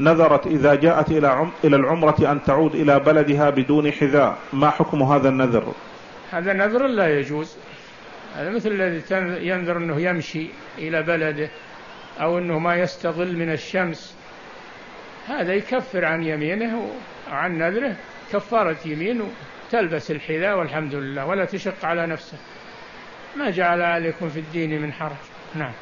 نذرت إذا جاءت إلى عم إلى العمرة أن تعود إلى بلدها بدون حذاء. ما حكم هذا النذر؟ هذا نذر لا يجوز. هذا مثل الذي ينذر أنه يمشي إلى بلده أو أنه ما يستظل من الشمس. هذا يكفر عن يمينه وعن نذره. كفارة يمينه تلبس الحذاء والحمد لله ولا تشق على نفسه. ما جعل عليكم في الدين من حرج. نعم.